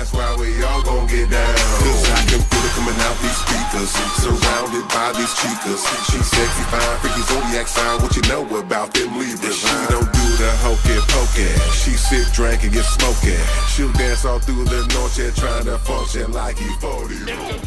that's why we all gon' get down. Cause I can feel it coming out these speakers. Surrounded by these chicas. She sexy, fine, freaky zodiac sign. What you know about them Libras? She don't do the hokey pokey. She sip, drink, and get smoky. She'll dance all through the noche trying to function like he 40.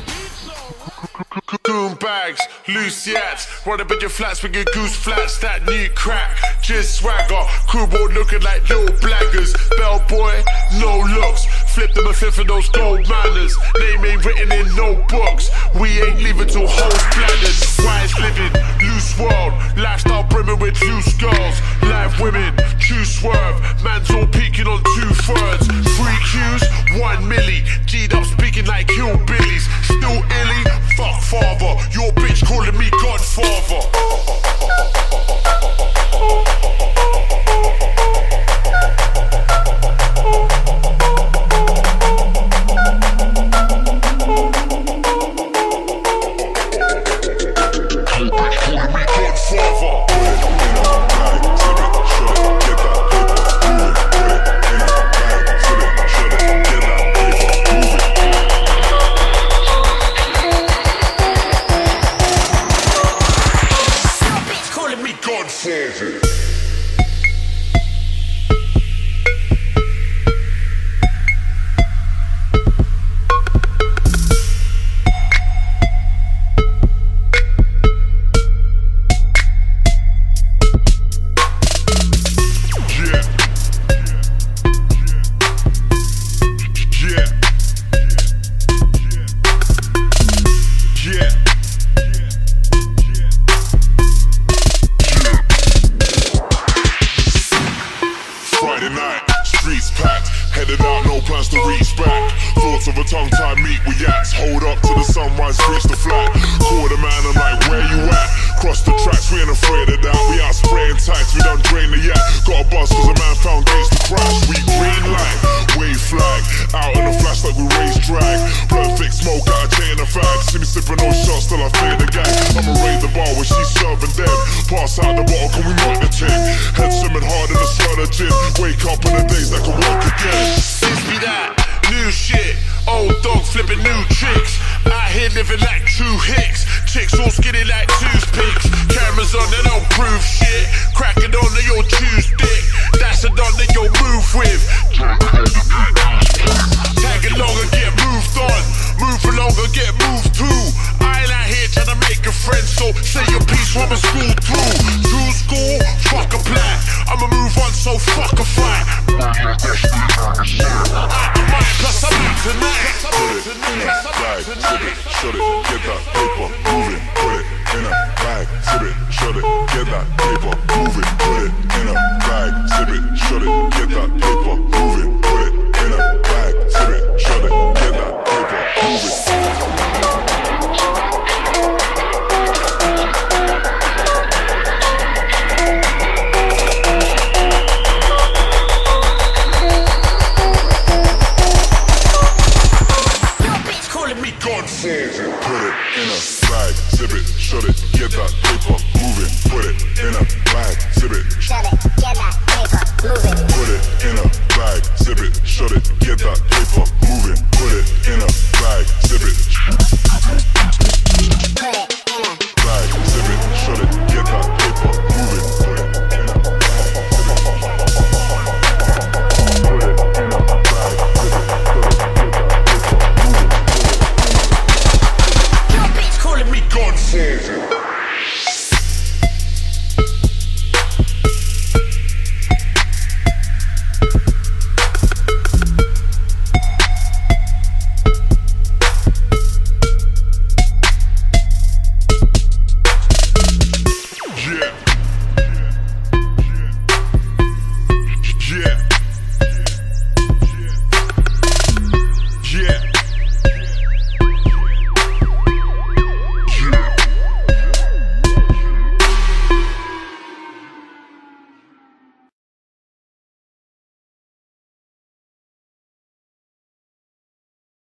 Goon bags, loose yats, run up your flats with your goose flats, that new crack, just swagger, crew boy looking like little blaggers, bellboy, no looks, flip them a fifth of those gold manners, name ain't written in no books, we ain't leaving till hoes bladders, wise living, Friday night, streets packed, headed out, no plans to reach back. Thoughts of a tongue-tied meet with yaks. Hold up to the sunrise, reach the flat. Call the man, I'm like, where you at? Cross the pass out the bottle, can we knock the tin? Head swimming hard in a slot gin Wake up in the days that can walk again. This Be that, new shit. Old dog flipping new tricks. Out here living like true hicks. Chicks all skinny like toothpicks. Cameras on, they don't prove shit. Cracking on, to your choose dick That's a dog that you'll move with. Tag along and get moved on. Move along and get moved too. I ain't out here trying to make a friend So say your swimming school too. Through school, fuck a plan. I'ma move on, so fuck a fight. Put it in a bag, zip it, shut it, get that paper moving. Put it in a bag, zip it, shut it, get that paper moving. Put it in a bag, zip it, shut it, get that paper moving. Put it in a bag, zip it, shut it. Zip it, shut it, get that paper, move it, put it in a bag, zip it, shut it.